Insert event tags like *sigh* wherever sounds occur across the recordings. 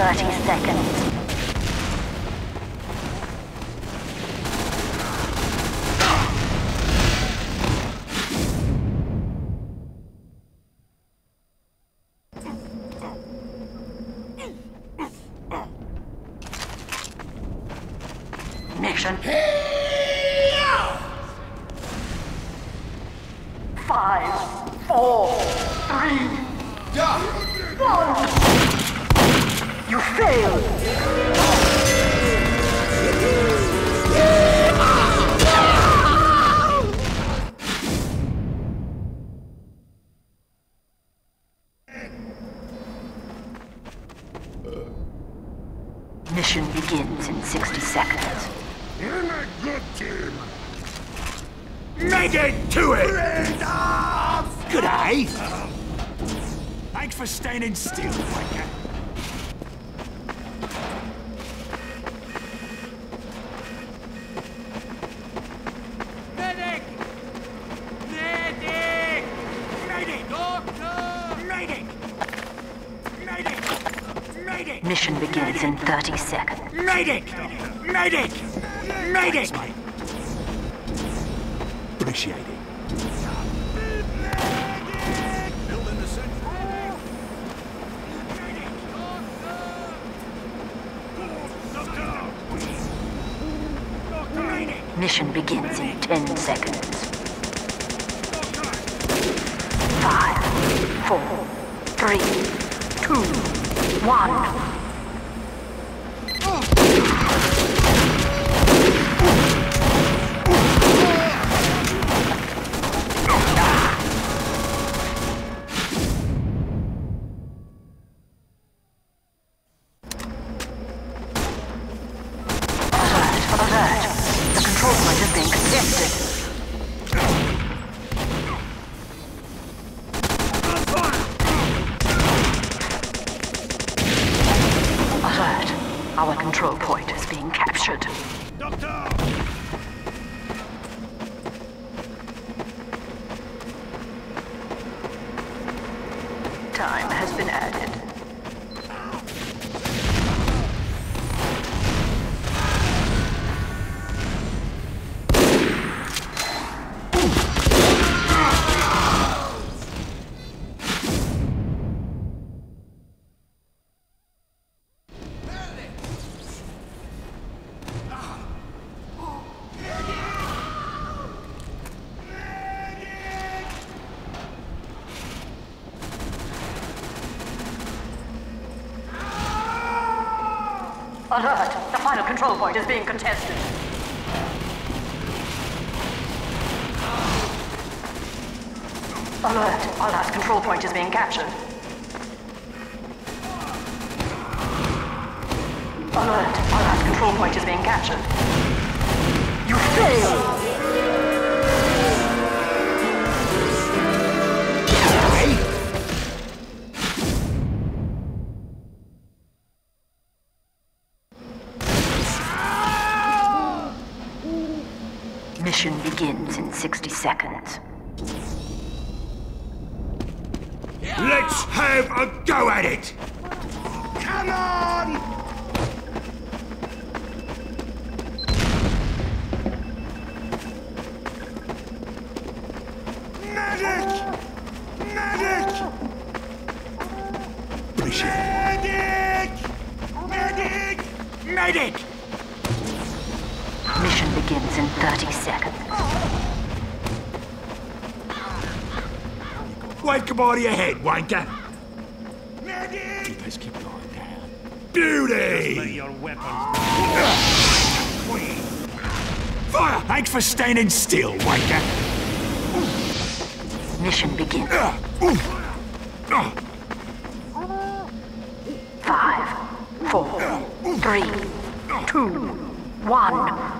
Mission ends in 30 seconds. 30 seconds. Medic! Medic! Medic! Appreciate it. Mission begins in 10 seconds. Five, four, three, two, one. Point is being contested. Alert! Our last control point is being captured. Alert! Our last control point is being captured. You failed! Seconds. Let's have a go at it! Come on! Medic! Medic! Appreciate. Medic! Medic! Medic! Mission begins in 30 seconds. Wave goodbye to your head, wanker. Medic! Let's keep going down. Beauty! your weapons. Fire! Thanks for standing still, wanker. Mission begins. Uh, uh, Five, four, uh, three, uh. two, one.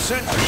center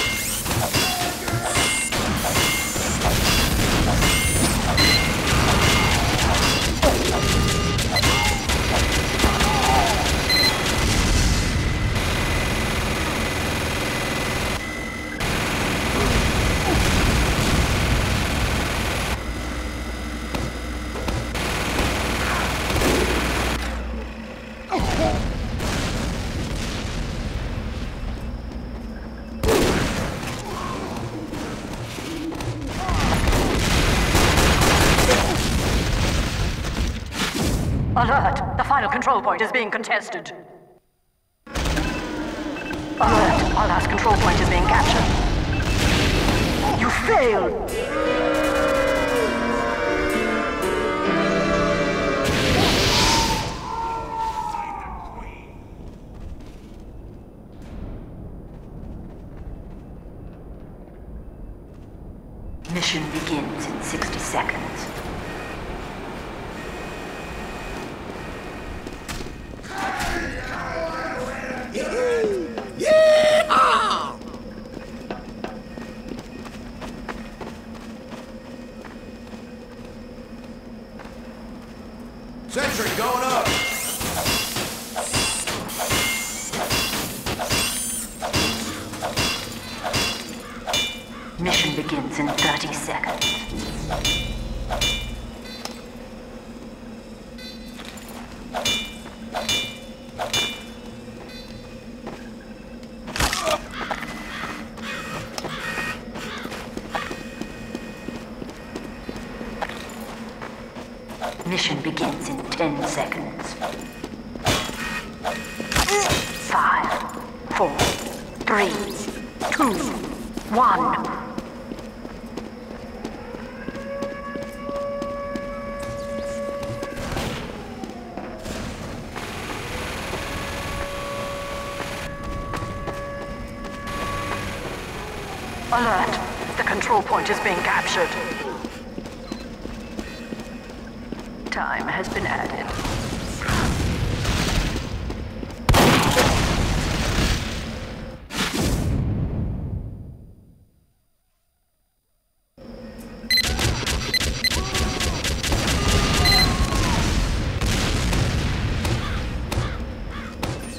control point is being contested. Alert! Our last control point is being captured. You failed!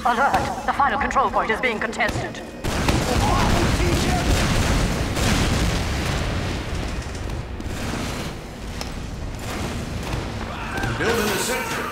Alert! The final control point is being contested. Building the center.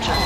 captured.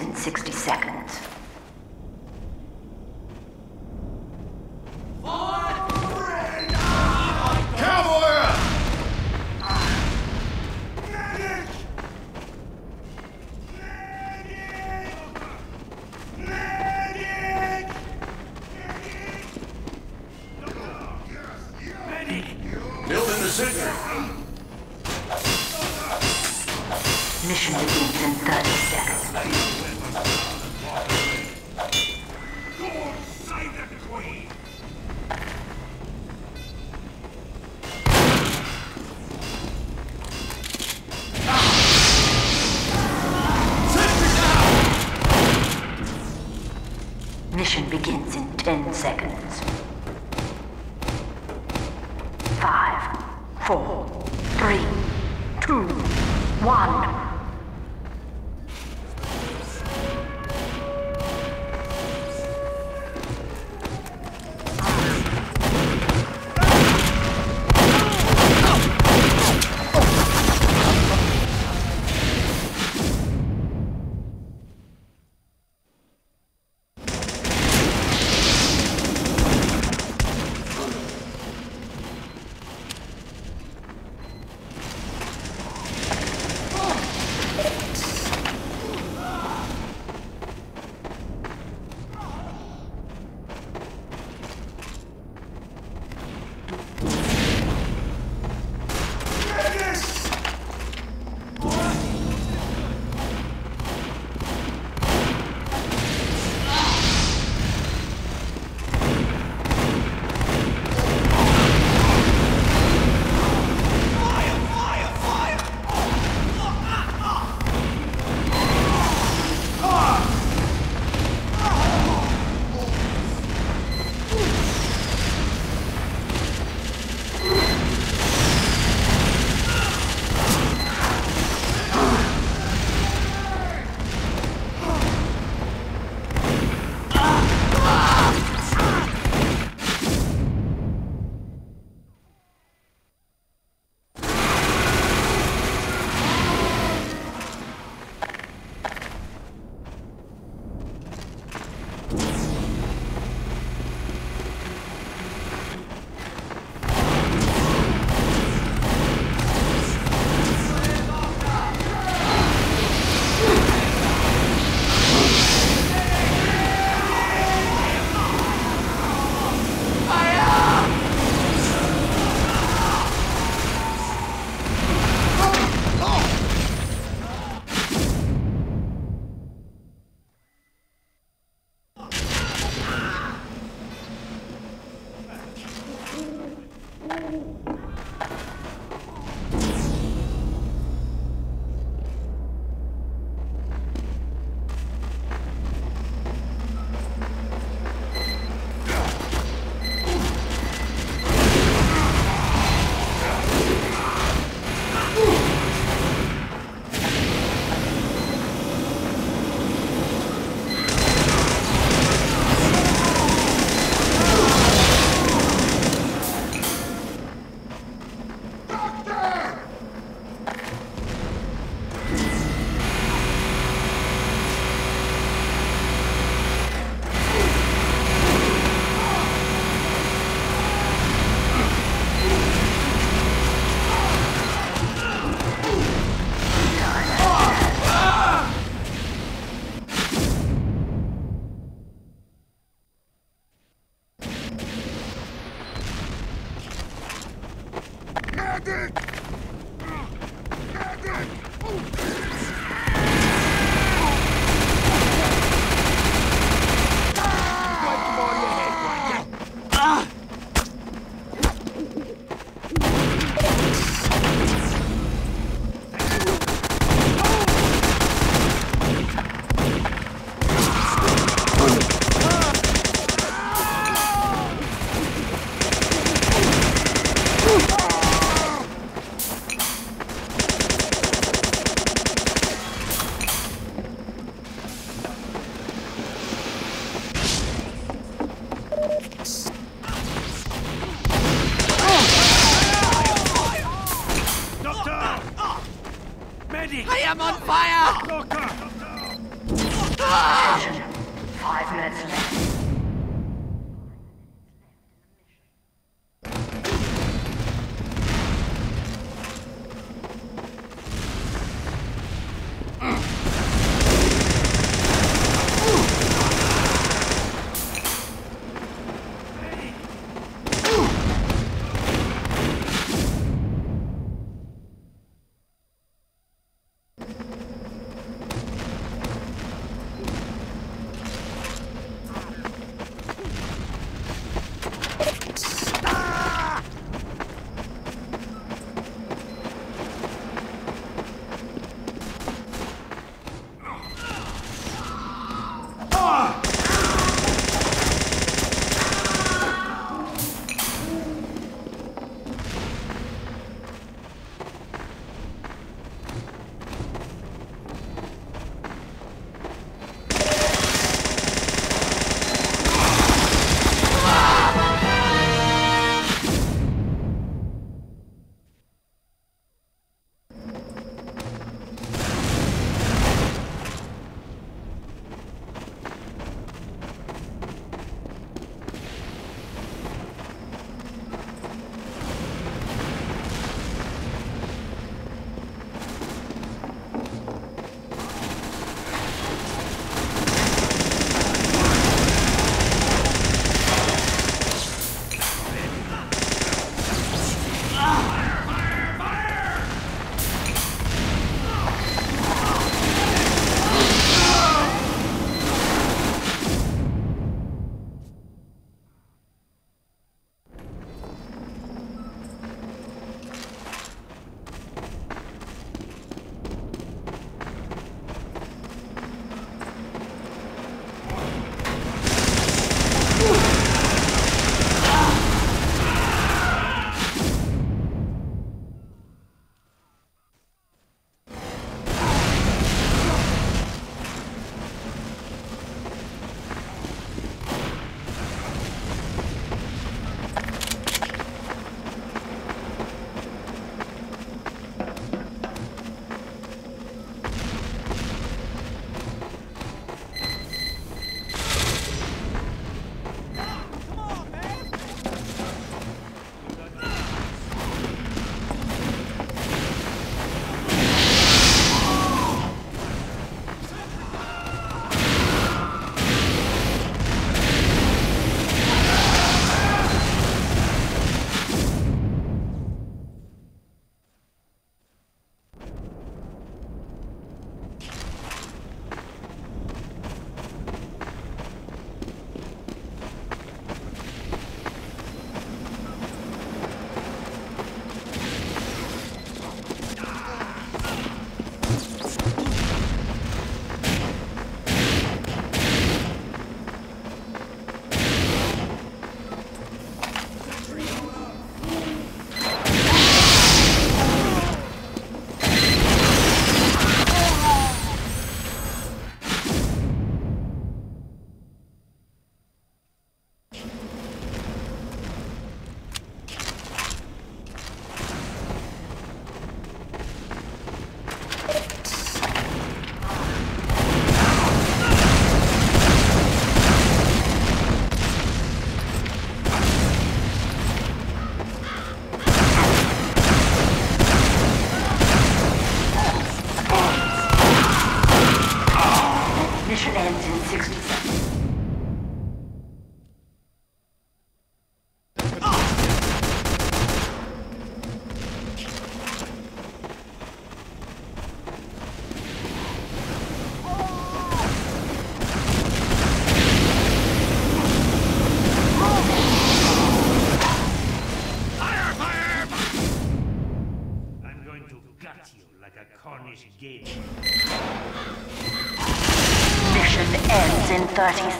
in 60 seconds.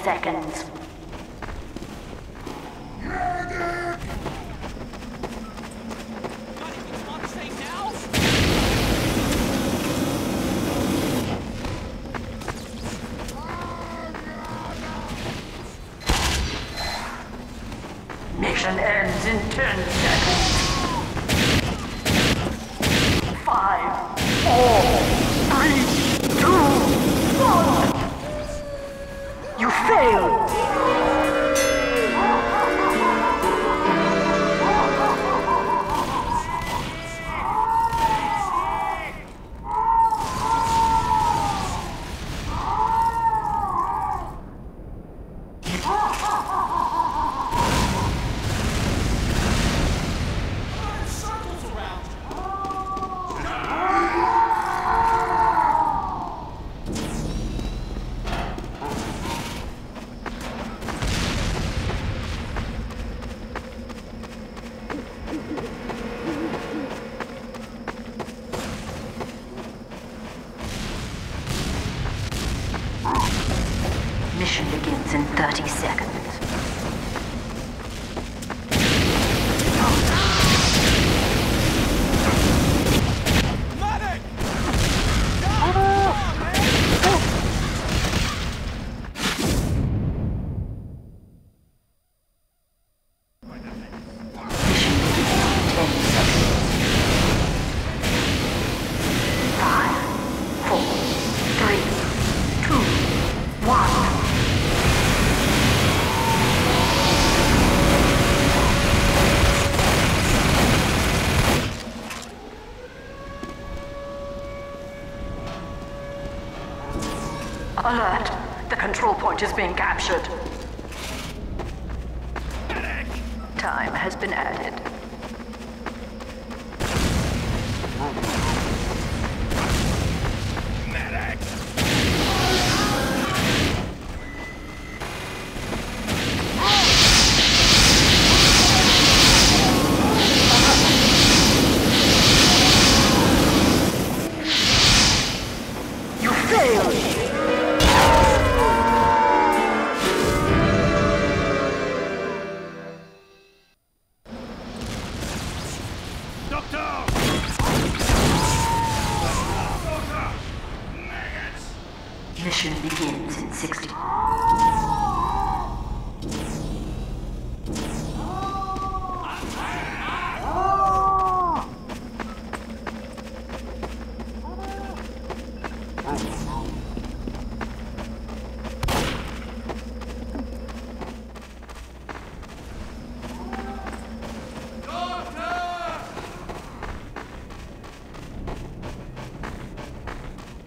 Seconds. 30 seconds.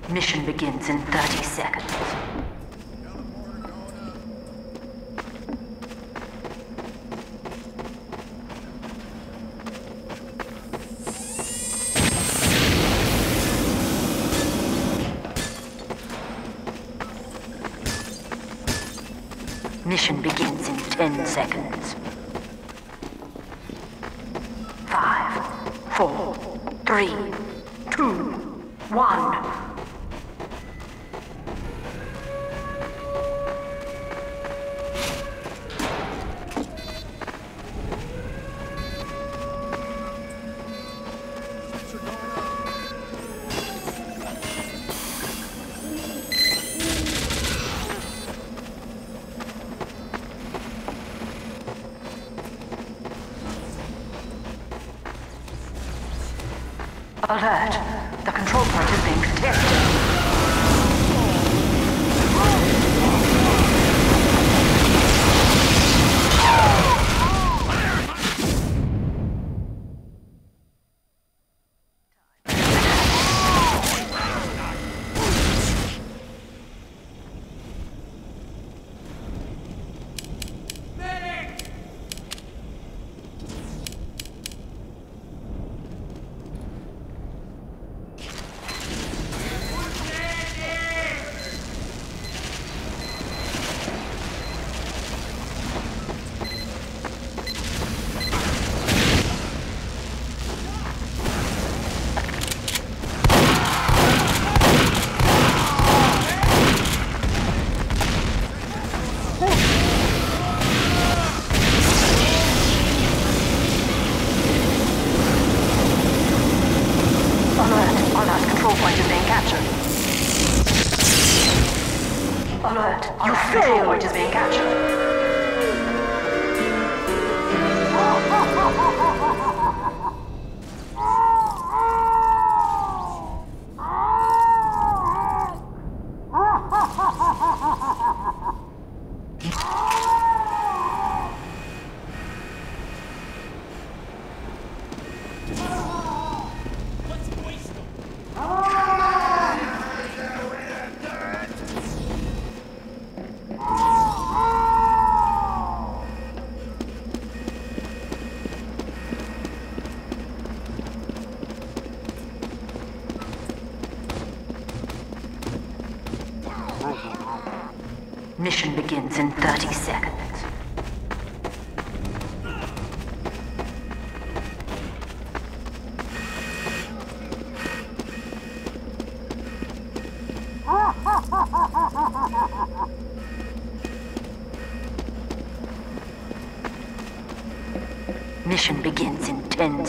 Mission begins in 30 seconds.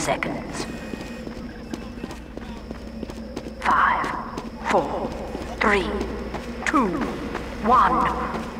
seconds. Five, four, three, two, one.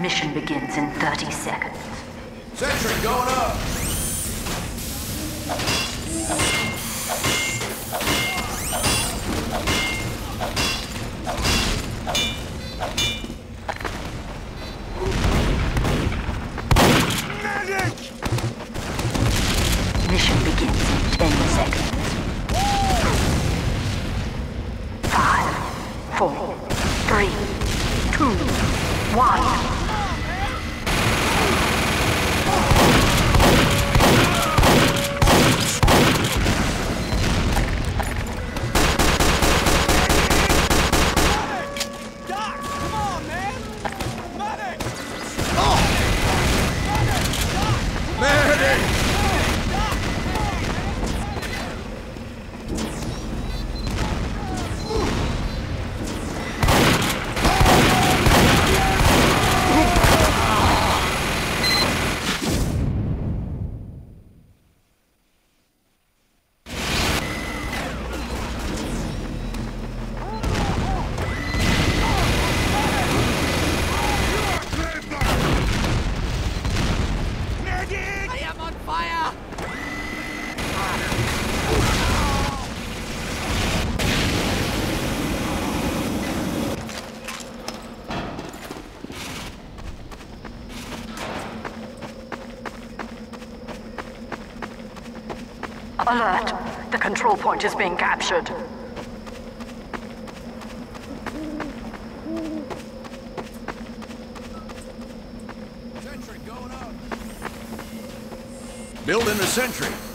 Mission begins in 30 seconds. Sentry going up! control point is being captured. Building a sentry.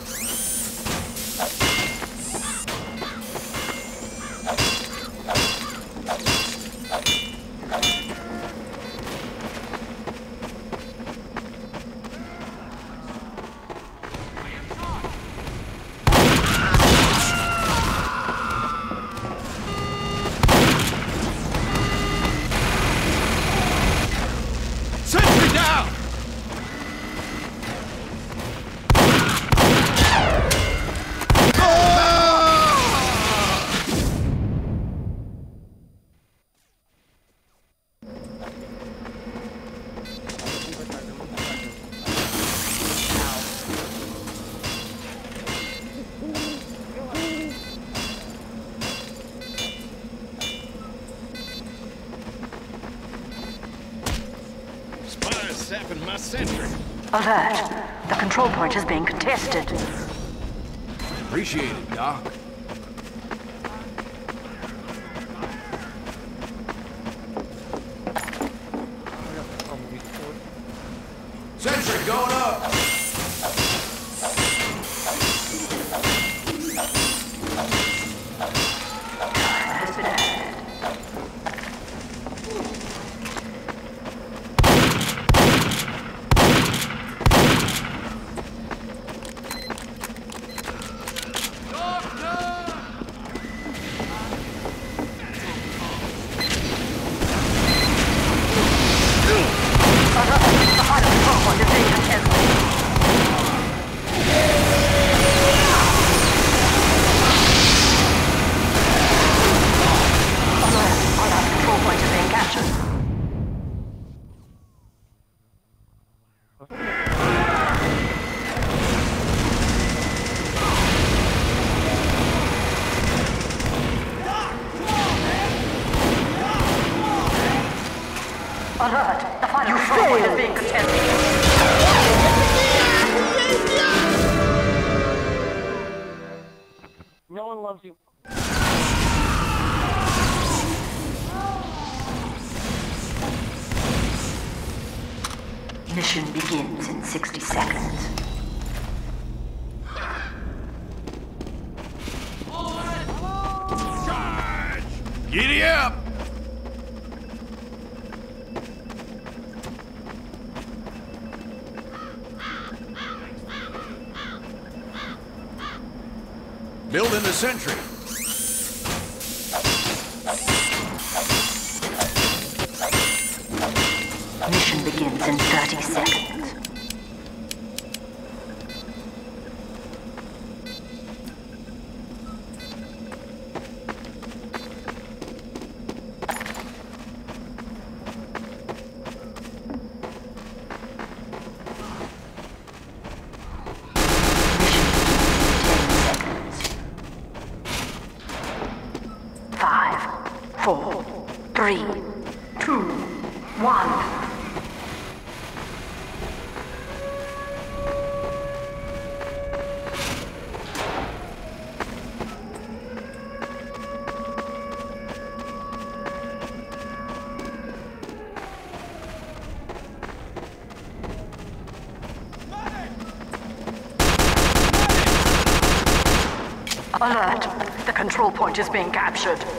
is being contested. Appreciate it, Doc. Sentry going up! sentry. just being captured.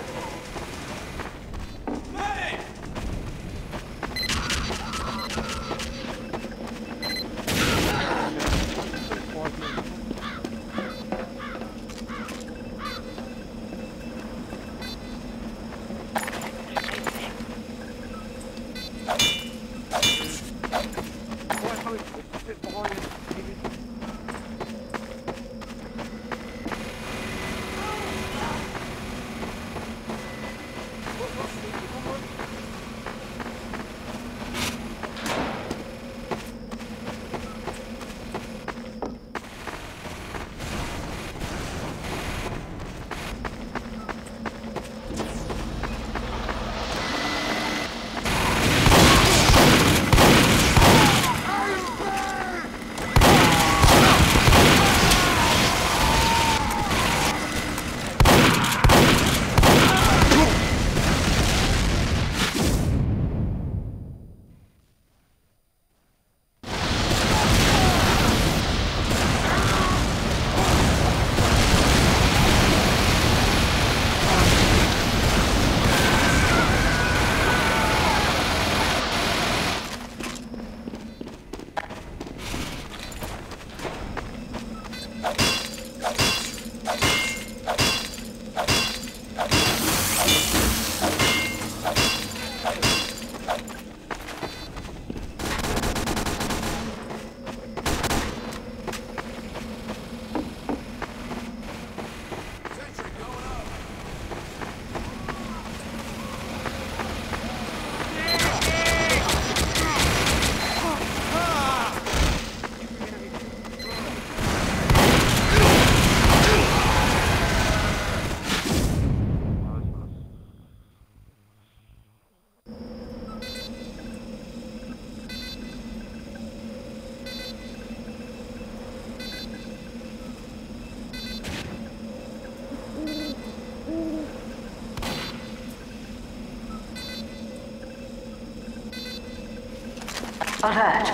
Alert!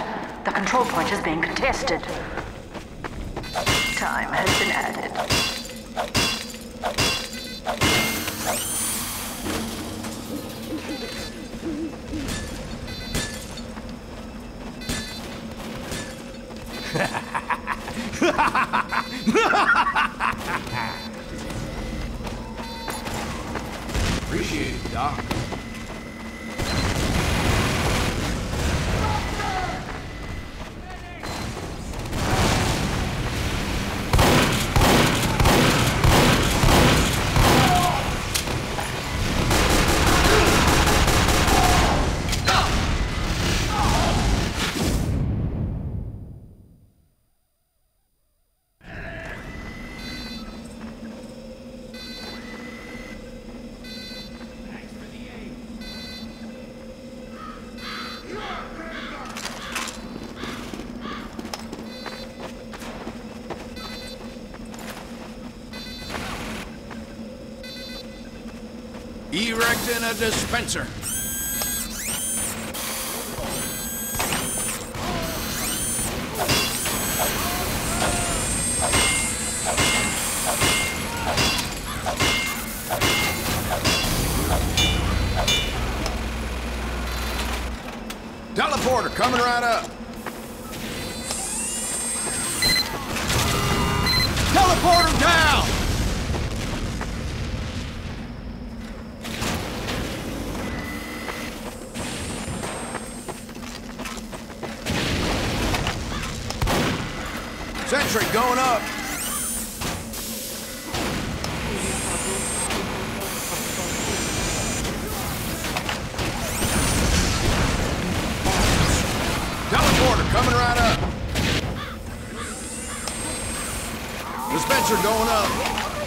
The control point is being contested. Time has been added. *laughs* Appreciate it, Doc. Erecting a dispenser. Teleporter coming right up. Dispenser going up.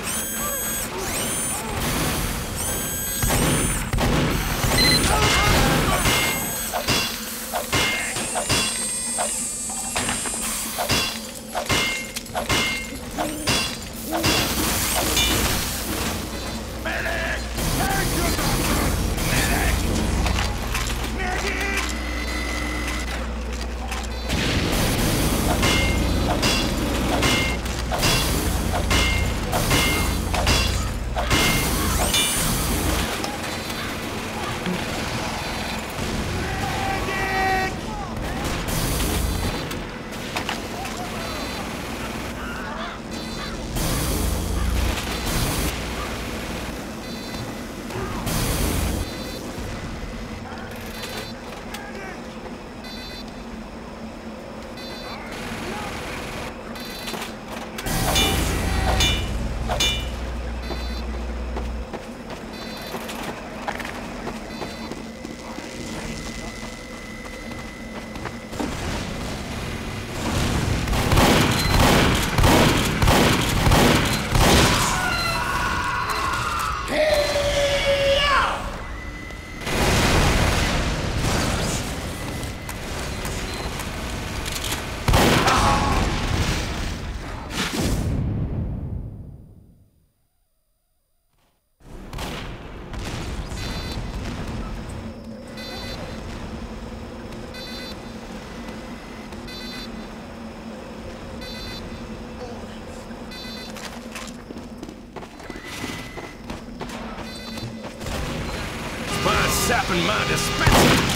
Sapping my dispenser. Dispenser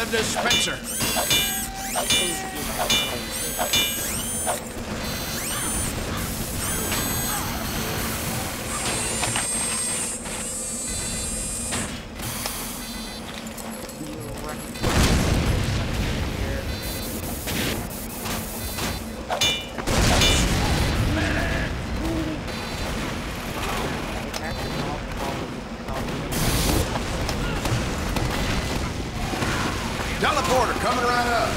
A dispenser. Teleporter coming right up.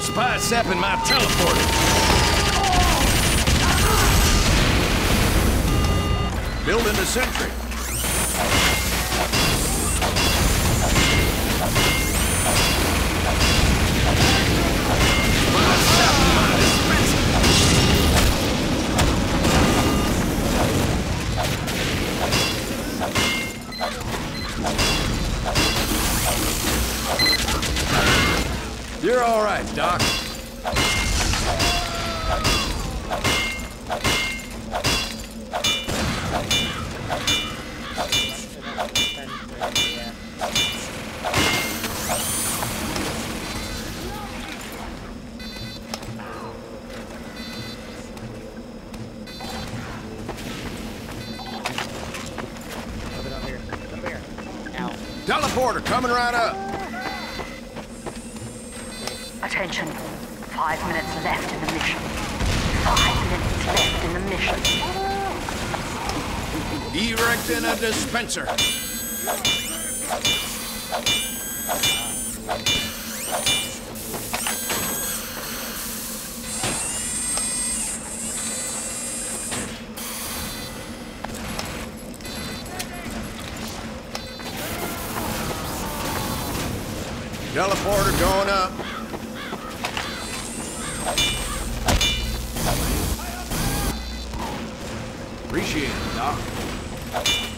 Spy sapping my teleporter. Building the sentry. You're all right, Doc. Coming right up. Attention. Five minutes left in the mission. Five minutes left in the mission. Erecting a dispenser. Appreciate it, Doc.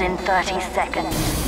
In 30 seconds.